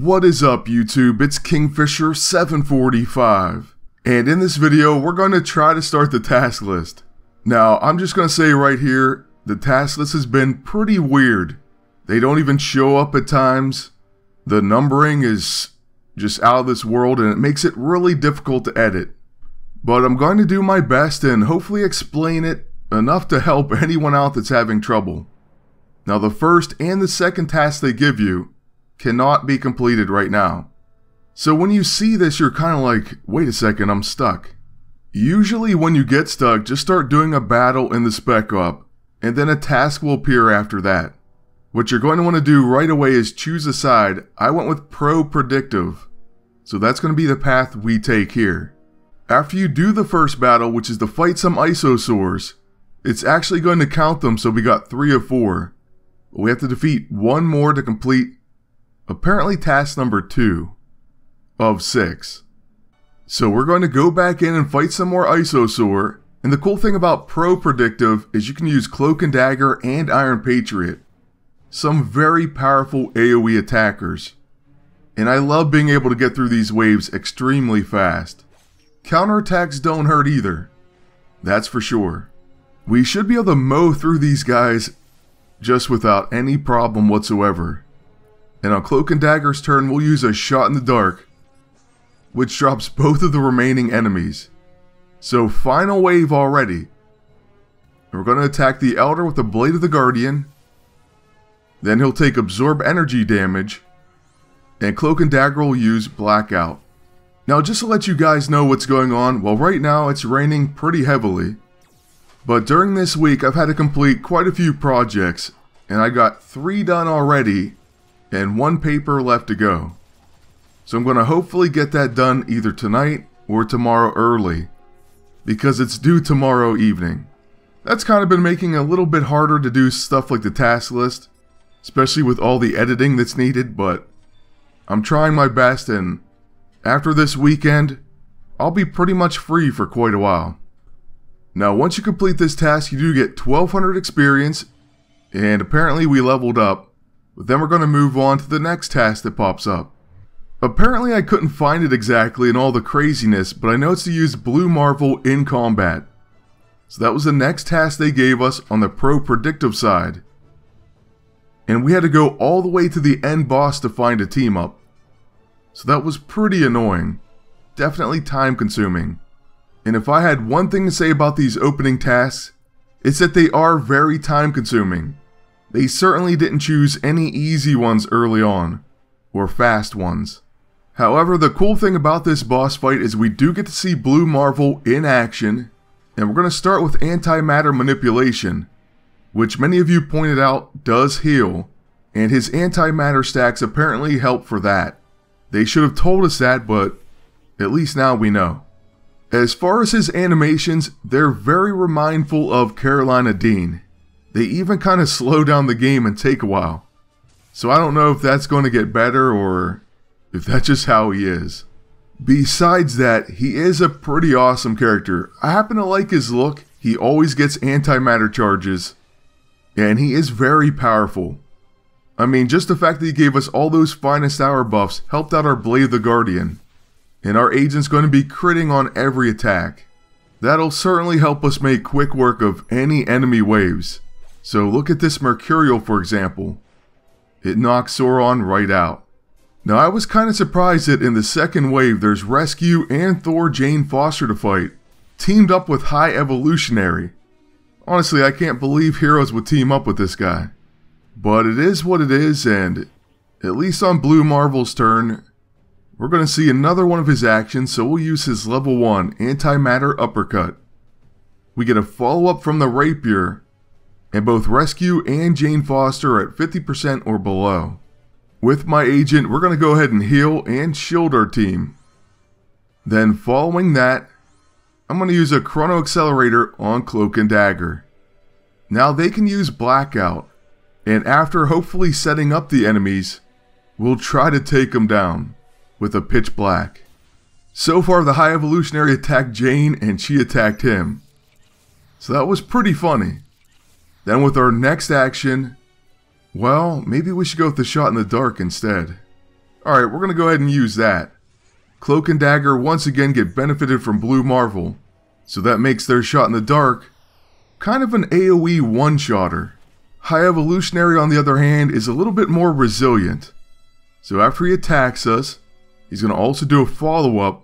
What is up YouTube? It's Kingfisher745 and in this video we're going to try to start the task list. Now I'm just going to say right here the task list has been pretty weird. They don't even show up at times. The numbering is just out of this world and it makes it really difficult to edit. But I'm going to do my best and hopefully explain it enough to help anyone out that's having trouble. Now the first and the second task they give you cannot be completed right now. So when you see this, you're kind of like, wait a second, I'm stuck. Usually when you get stuck, just start doing a battle in the spec op, and then a task will appear after that. What you're going to want to do right away is choose a side. I went with Pro Predictive, so that's going to be the path we take here. After you do the first battle, which is to fight some Isosaurs, it's actually going to count them so we got 3 of 4. We have to defeat one more to complete apparently task number 2 of 6. So we're going to go back in and fight some more Isosaur, and the cool thing about Pro Predictive is you can use Cloak and Dagger and Iron Patriot. Some very powerful AoE attackers. And I love being able to get through these waves extremely fast. Counterattacks don't hurt either. That's for sure. We should be able to mow through these guys just without any problem whatsoever. And on Cloak and Dagger's turn, we'll use a Shot in the Dark, which drops both of the remaining enemies. So final wave already. We're going to attack the Elder with the Blade of the Guardian. Then he'll take Absorb Energy damage. And Cloak and Dagger will use Blackout. Now just to let you guys know what's going on, well right now it's raining pretty heavily. But during this week I've had to complete quite a few projects. And I got 3 done already and one paper left to go. So I'm going to hopefully get that done either tonight or tomorrow early, because it's due tomorrow evening. That's kind of been making it a little bit harder to do stuff like the task list, especially with all the editing that's needed, but I'm trying my best and after this weekend, I'll be pretty much free for quite a while. Now once you complete this task you do get 1200 experience and apparently we leveled up then we're going to move on to the next task that pops up. Apparently I couldn't find it exactly in all the craziness, but I know it's to use Blue Marvel in combat. So that was the next task they gave us on the Pro Predictive side. And we had to go all the way to the end boss to find a team up. So that was pretty annoying. Definitely time consuming. And if I had one thing to say about these opening tasks, it's that they are very time consuming. They certainly didn't choose any easy ones early on, or fast ones. However, the cool thing about this boss fight is we do get to see Blue Marvel in action, and we're going to start with antimatter manipulation, which many of you pointed out does heal, and his antimatter stacks apparently help for that. They should have told us that, but at least now we know. As far as his animations, they're very remindful of Karolina Dean. They even kind of slow down the game and take a while. So I don't know if that's going to get better or if that's just how he is. Besides that, he is a pretty awesome character. I happen to like his look. He always gets antimatter charges. And he is very powerful. I mean, just the fact that he gave us all those finest hour buffs helped out our Blade the Guardian. And our agent's going to be critting on every attack. That'll certainly help us make quick work of any enemy waves. So look at this Mercurial for example. It knocks Sauron right out. Now I was kind of surprised that in the second wave there's Rescue and Thor Jane Foster to fight, teamed up with High Evolutionary. Honestly, I can't believe heroes would team up with this guy. But it is what it is, and at least on Blue Marvel's turn, we're going to see another one of his actions, so we'll use his level 1 Antimatter Uppercut. We get a follow-up from the Rapier, and both Rescue and Jane Foster are at 50% or below. With my agent, we're going to go ahead and heal and shield our team. Then following that, I'm going to use a Chrono Accelerator on Cloak and Dagger. Now they can use Blackout, and after hopefully setting up the enemies, we'll try to take them down with a Pitch Black. So far the High Evolutionary attacked Jane and she attacked him. So that was pretty funny. Then with our next action, well, maybe we should go with the shot in the dark instead. Alright, we're going to go ahead and use that. Cloak and Dagger once again get benefited from Blue Marvel, so that makes their shot in the dark kind of an AoE one-shotter. High Evolutionary, on the other hand, is a little bit more resilient. So after he attacks us, he's going to also do a follow-up,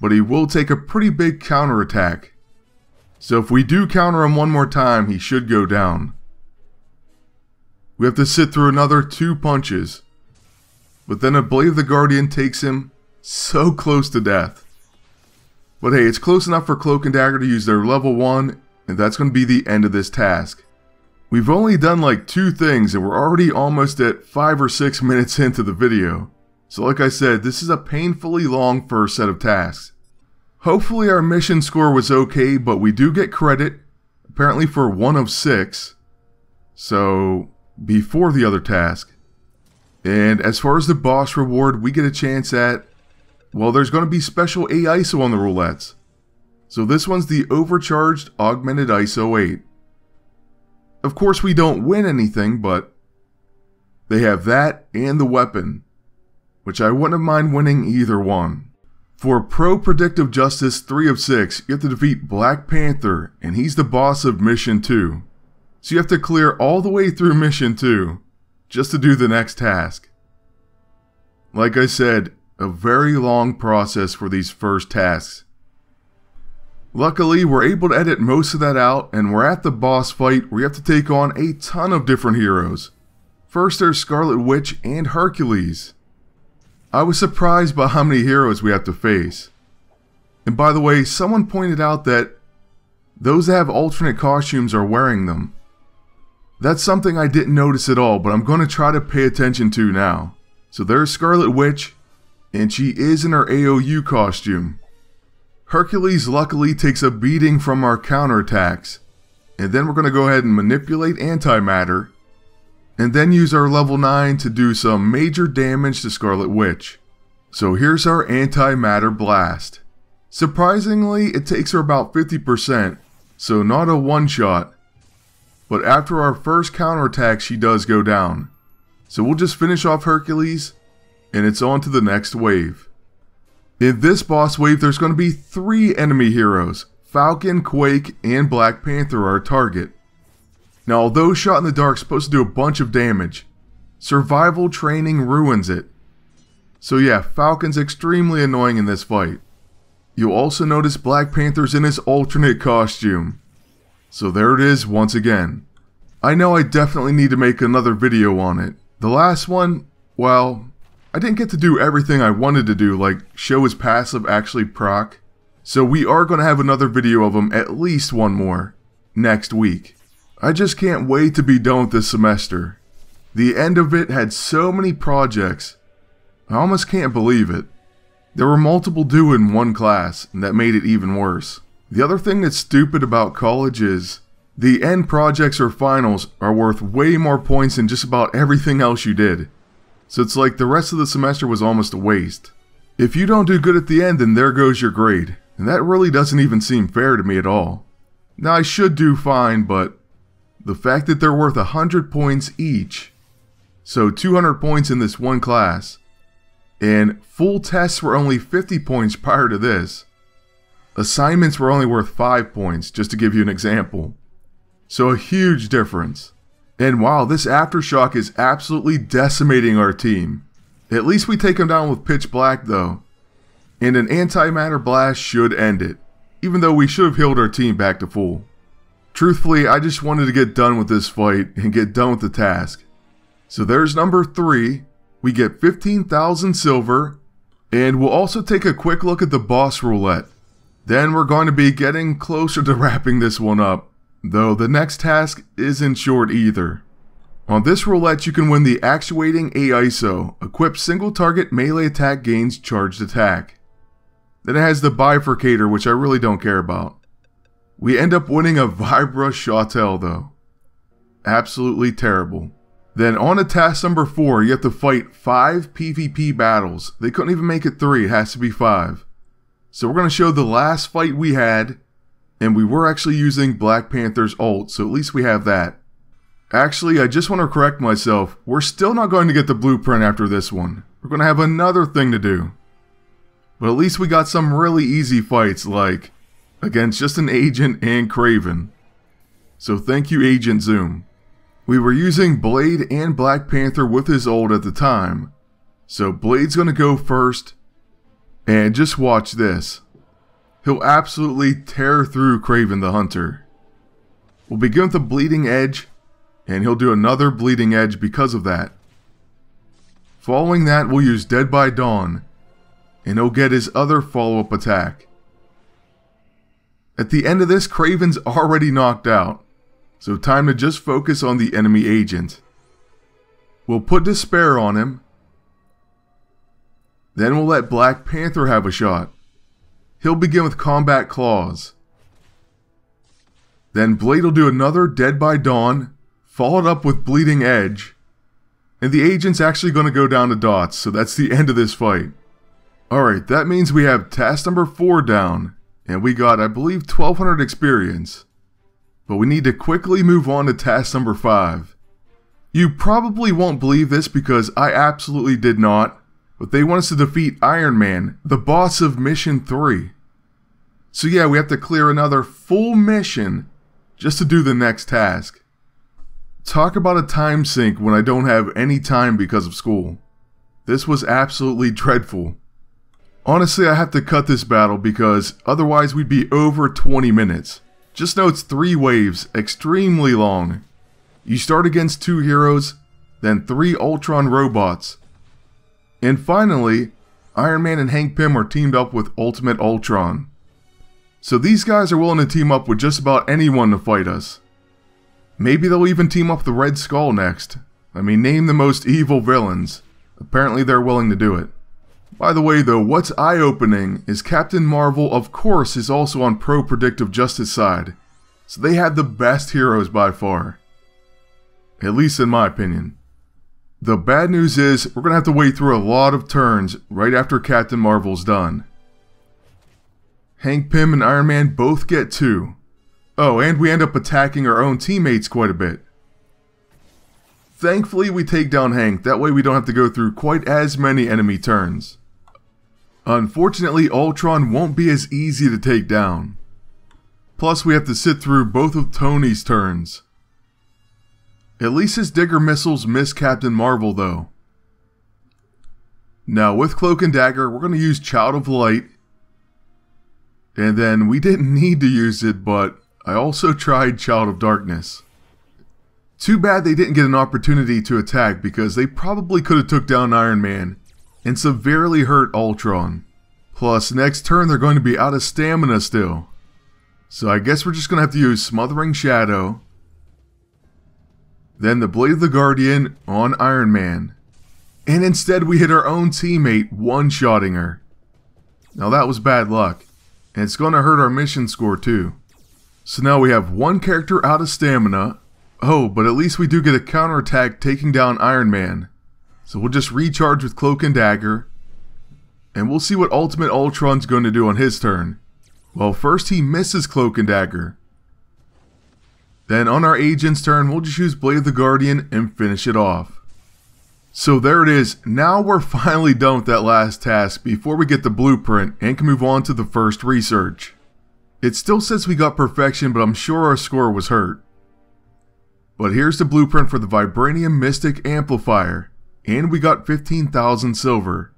but he will take a pretty big counterattack. So if we do counter him one more time, he should go down. We have to sit through another two punches. But then a Blade of the Guardian takes him so close to death. But hey, it's close enough for Cloak and Dagger to use their level 1, and that's going to be the end of this task. We've only done like two things and we're already almost at 5 or 6 minutes into the video. So like I said, this is a painfully long first set of tasks. Hopefully our mission score was okay, but we do get credit, apparently for 1 of 6. So, before the other task. And as far as the boss reward, we get a chance at, well, there's going to be special A ISO on the roulettes. So this one's the Overcharged Augmented ISO 8. Of course, we don't win anything, but they have that and the weapon, which I wouldn't mind winning either one. For Pro Predictive Justice 3 of 6, you have to defeat Black Panther, and he's the boss of Mission 2. So you have to clear all the way through Mission 2, just to do the next task. Like I said, a very long process for these first tasks. Luckily, we're able to edit most of that out, and we're at the boss fight where you have to take on a ton of different heroes. First, there's Scarlet Witch and Hercules. I was surprised by how many heroes we have to face. And by the way, someone pointed out that those that have alternate costumes are wearing them. That's something I didn't notice at all, but I'm going to try to pay attention to now. So there's Scarlet Witch, and she is in her AOU costume. Hercules luckily takes a beating from our counterattacks, and then we're going to go ahead and manipulate antimatter, and then use our level 9 to do some major damage to Scarlet Witch. So here's our antimatter blast. Surprisingly, it takes her about 50%, so not a one-shot. But after our first counterattack, she does go down. So we'll just finish off Hercules, and it's on to the next wave. In this boss wave, there's going to be three enemy heroes. Falcon, Quake, and Black Panther are target. Now, although Shot in the Dark is supposed to do a bunch of damage, survival training ruins it. So yeah, Falcon's extremely annoying in this fight. You'll also notice Black Panther's in his alternate costume. So there it is once again. I know I definitely need to make another video on it. The last one, well, I didn't get to do everything I wanted to do, like show his passive actually proc. So we are going to have another video of him, at least one more, next week. I just can't wait to be done with this semester. The end of it had so many projects. I almost can't believe it. There were multiple due in one class, and that made it even worse. The other thing that's stupid about college is the end projects or finals are worth way more points than just about everything else you did. So it's like the rest of the semester was almost a waste. If you don't do good at the end, then there goes your grade. And that really doesn't even seem fair to me at all. Now I should do fine, but the fact that they're worth 100 points each, so 200 points in this one class, and full tests were only 50 points prior to this. Assignments were only worth 5 points, just to give you an example. So a huge difference. And wow, this Aftershock is absolutely decimating our team. At least we take them down with Pitch Black though. And an Antimatter Blast should end it, even though we should have healed our team back to full. Truthfully, I just wanted to get done with this fight and get done with the task. So there's number 3, we get 15,000 silver, and we'll also take a quick look at the boss roulette. Then we're going to be getting closer to wrapping this one up. Though the next task isn't short either. On this roulette you can win the Actuating AISO, equip single target melee attack gains charged attack. Then it has the Bifurcator which I really don't care about. We end up winning a Vibra Shottel though. Absolutely terrible. Then on to task number 4, you have to fight 5 PvP battles. They couldn't even make it 3, it has to be 5. So we're going to show the last fight we had, and we were actually using Black Panther's ult, so at least we have that. Actually, I just want to correct myself. We're still not going to get the blueprint after this one. we're going to have another thing to do. But at least we got some really easy fights, like against just an agent and Kraven. So thank you, Agent Zoom. We were using Blade and Black Panther with his ult at the time, so Blade's gonna go first, and just watch this. He'll absolutely tear through Kraven the Hunter. We'll begin with the Bleeding Edge, and he'll do another Bleeding Edge because of that. Following that, we'll use Dead by Dawn, and he'll get his other follow-up attack. At the end of this, Kraven's already knocked out, so time to just focus on the enemy agent. We'll put Despair on him, then we'll let Black Panther have a shot. He'll begin with Combat Claws. Then Blade will do another Dead by Dawn, followed up with Bleeding Edge, and the agent's actually going to go down to dots, so that's the end of this fight. Alright, that means we have task number 4 down, and we got, I believe, 1200 experience. But we need to quickly move on to task number 5. You probably won't believe this because I absolutely did not, but they want us to defeat Iron Man, the boss of Mission 3. So yeah, we have to clear another full mission just to do the next task. Talk about a time sink when I don't have any time because of school. This was absolutely dreadful. Honestly, I have to cut this battle because otherwise we'd be over 20 minutes. Just know it's three waves, extremely long. You start against two heroes, then three Ultron robots. And finally, Iron Man and Hank Pym are teamed up with Ultimate Ultron. So these guys are willing to team up with just about anyone to fight us. Maybe they'll even team up the Red Skull next. I mean, name the most evil villains. Apparently they're willing to do it. By the way though, what's eye-opening is Captain Marvel of course is also on Pro Predictive Justice side. So they had the best heroes by far. At least in my opinion. The bad news is, we're going to have to wait through a lot of turns right after Captain Marvel's done. Hank Pym and Iron Man both get two. Oh, and we end up attacking our own teammates quite a bit. Thankfully, we take down Hank, that way we don't have to go through quite as many enemy turns. Unfortunately, Ultron won't be as easy to take down. Plus, we have to sit through both of Tony's turns. At least his Digger missiles miss Captain Marvel, though. Now, with Cloak and Dagger, we're going to use Child of Light. And then, we didn't need to use it, but I also tried Child of Darkness. Too bad they didn't get an opportunity to attack because they probably could have took down Iron Man and severely hurt Ultron. Plus, next turn they're going to be out of stamina still. So I guess we're just going to have to use Smothering Shadow. Then the Blade of the Guardian on Iron Man. And instead we hit our own teammate one-shotting her. Now that was bad luck. And it's going to hurt our mission score too. So now we have one character out of stamina. Oh, but at least we do get a counterattack taking down Iron Man. So we'll just recharge with Cloak and Dagger. And we'll see what Ultimate Ultron's going to do on his turn. Well, first he misses Cloak and Dagger. Then on our agent's turn, we'll just use Blade of the Guardian and finish it off. So there it is. Now we're finally done with that last task before we get the blueprint and can move on to the first research. It still says we got perfection, but I'm sure our score was hurt. But here's the blueprint for the Vibranium Mystic Amplifier, and we got 15,000 silver.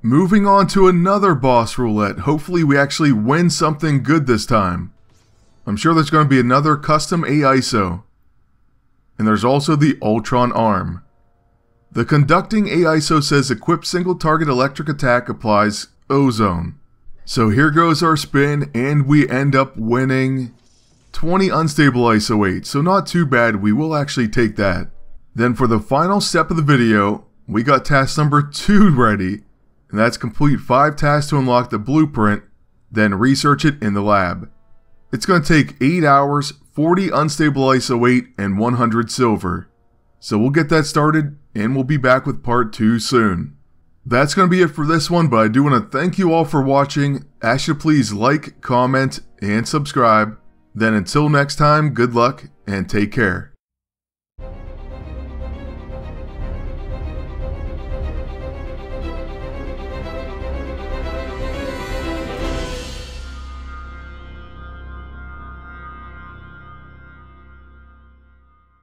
Moving on to another boss roulette, hopefully we actually win something good this time. I'm sure there's going to be another custom AISO. And there's also the Ultron arm. The conducting AISO says equip single target electric attack applies ozone. So here goes our spin, and we end up winning 20 unstable ISO 8, so not too bad, we will actually take that. Then for the final step of the video, we got task number 2 ready, and that's complete 5 tasks to unlock the blueprint, then research it in the lab. It's going to take 8 hours, 40 unstable ISO 8, and 100 silver. So we'll get that started, and we'll be back with part 2 soon. That's going to be it for this one, but I do want to thank you all for watching. Ask you please like, comment, and subscribe. Then until next time, good luck and take care.